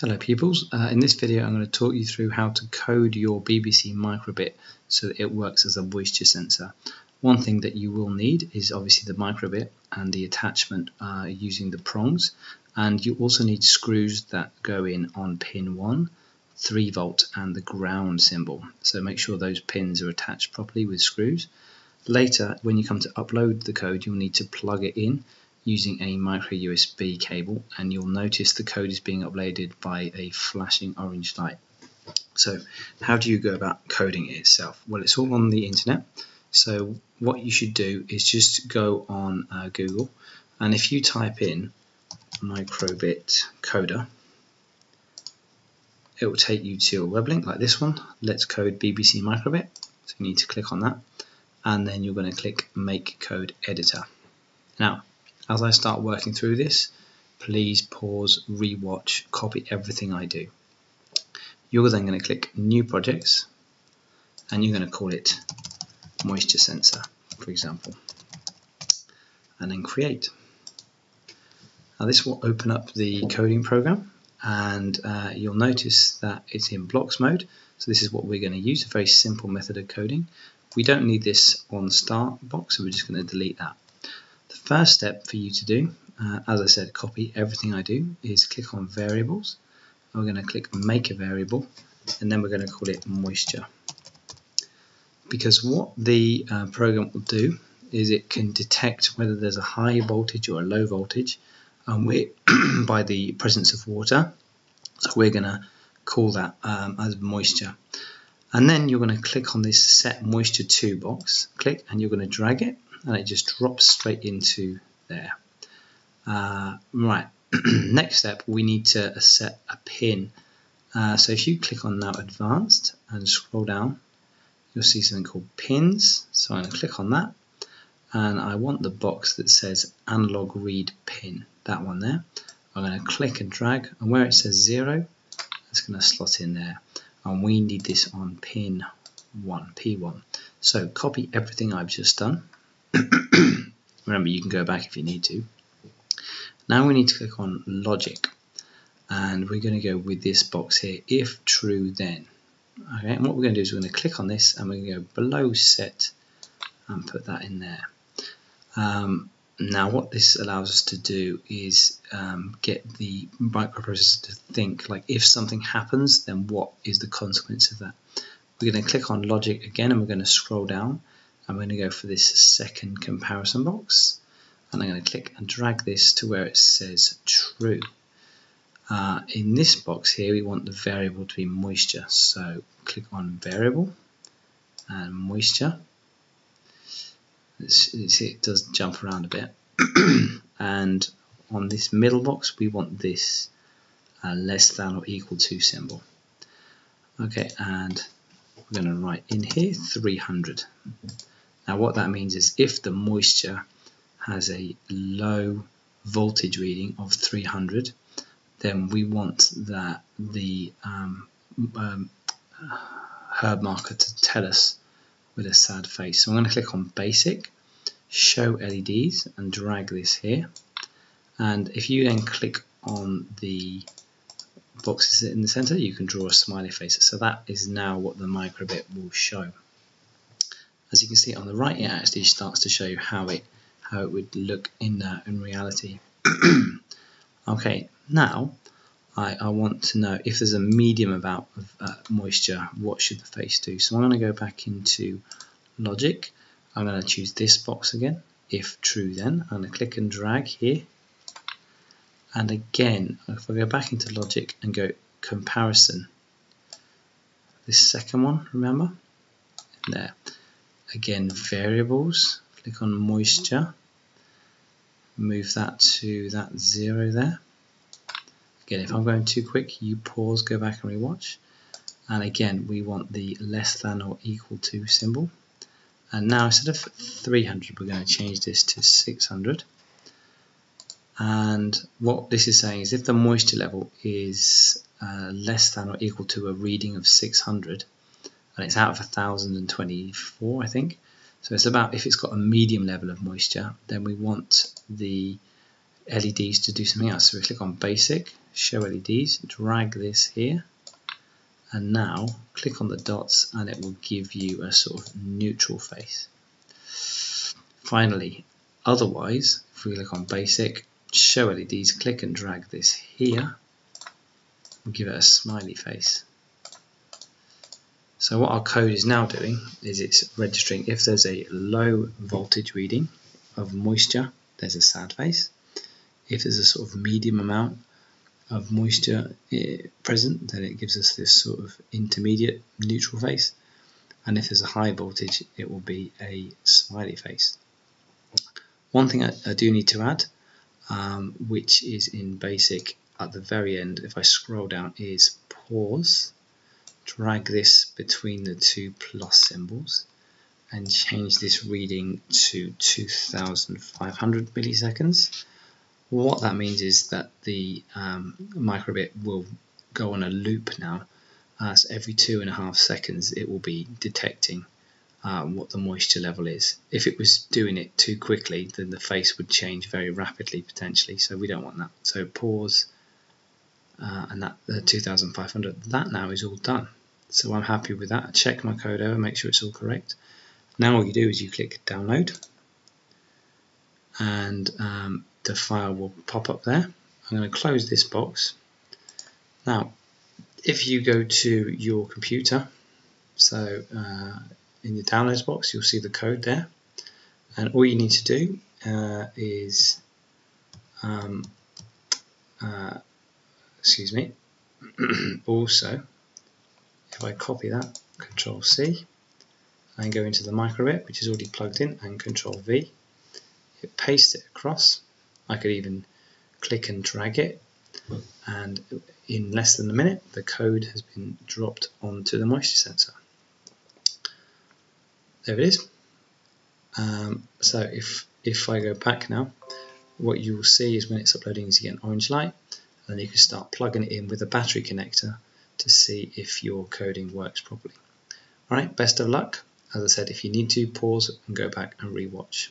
Hello pupils, uh, in this video I'm going to talk you through how to code your BBC microbit so that it works as a moisture sensor. One thing that you will need is obviously the microbit and the attachment uh, using the prongs and you also need screws that go in on pin 1, 3 volt and the ground symbol so make sure those pins are attached properly with screws. Later when you come to upload the code you'll need to plug it in using a micro USB cable and you'll notice the code is being uploaded by a flashing orange light. So how do you go about coding it itself? Well it's all on the internet so what you should do is just go on uh, Google and if you type in microbit coder it will take you to a web link like this one let's code BBC microbit so you need to click on that and then you're going to click MakeCode editor now as I start working through this, please pause, rewatch, copy everything I do. You're then going to click New Projects and you're going to call it Moisture Sensor, for example, and then Create. Now this will open up the coding program and uh, you'll notice that it's in blocks mode. So this is what we're going to use, a very simple method of coding. We don't need this on start box, so we're just going to delete that. First step for you to do, uh, as I said, copy everything I do, is click on variables. We're going to click make a variable and then we're going to call it moisture. Because what the uh, program will do is it can detect whether there's a high voltage or a low voltage we by the presence of water. So we're going to call that um, as moisture. And then you're going to click on this set moisture to box, click and you're going to drag it and it just drops straight into there. Uh, right, next step we need to set a pin. Uh, so if you click on now advanced and scroll down, you'll see something called pins. So I'm going to click on that and I want the box that says analog read pin, that one there. I'm going to click and drag and where it says zero, it's going to slot in there. And we need this on pin 1, P1. So copy everything I've just done Remember, you can go back if you need to. Now we need to click on logic and we're going to go with this box here, if true then. Okay, and what we're going to do is we're going to click on this and we're going to go below set and put that in there. Um, now what this allows us to do is um, get the microprocessor to think like if something happens then what is the consequence of that. We're going to click on logic again and we're going to scroll down I'm going to go for this second comparison box and I'm going to click and drag this to where it says true. Uh, in this box here we want the variable to be moisture so click on variable and moisture. It's, it does jump around a bit. And on this middle box we want this uh, less than or equal to symbol. Okay and we're going to write in here 300 now what that means is if the moisture has a low voltage reading of 300 then we want that the um, um, herb marker to tell us with a sad face. So I'm going to click on basic, show LEDs and drag this here. And if you then click on the boxes in the center you can draw a smiley face. So that is now what the microbit will show as you can see on the right it actually starts to show you how it how it would look in uh, in reality. Okay now I, I want to know if there's a medium amount of uh, moisture what should the face do? So I'm going to go back into logic. I'm going to choose this box again if true then. I'm going to click and drag here. And again if I go back into logic and go comparison. This second one remember? There again variables. Click on moisture. Move that to that zero there. Again if I'm going too quick you pause go back and rewatch. And again we want the less than or equal to symbol. And now instead of 300 we're going to change this to 600 and what this is saying is if the moisture level is uh, less than or equal to a reading of 600 and it's out of 1024 I think so it's about if it's got a medium level of moisture then we want the LEDs to do something else so we click on basic show LEDs, drag this here, and now click on the dots and it will give you a sort of neutral face. Finally, otherwise, if we click on basic, show LEDs, click and drag this here, we'll give it a smiley face. So what our code is now doing is it's registering if there's a low voltage reading of moisture, there's a sad face. If there's a sort of medium amount of moisture eh, present, then it gives us this sort of intermediate neutral face. And if there's a high voltage, it will be a smiley face. One thing I, I do need to add, um, which is in basic at the very end, if I scroll down, is pause, drag this between the two plus symbols, and change this reading to 2500 milliseconds what that means is that the um, microbit will go on a loop now. Uh, so every two and a half seconds it will be detecting uh, what the moisture level is. If it was doing it too quickly, then the face would change very rapidly potentially. So we don't want that. So pause, uh, and that the 2500. That now is all done. So I'm happy with that. Check my code over, make sure it's all correct. Now all you do is you click download, and um, the file will pop up there. I'm going to close this box. Now, if you go to your computer, so uh, in your downloads box, you'll see the code there. And all you need to do uh, is, um, uh, excuse me, also, if I copy that, Control C, and go into the microbit, which is already plugged in, and Control V, it pastes it across I could even click and drag it and in less than a minute the code has been dropped onto the moisture sensor. There it is. Um, so if, if I go back now, what you will see is when it's uploading is you get an orange light and you can start plugging it in with a battery connector to see if your coding works properly. Alright, best of luck. As I said, if you need to, pause and go back and rewatch.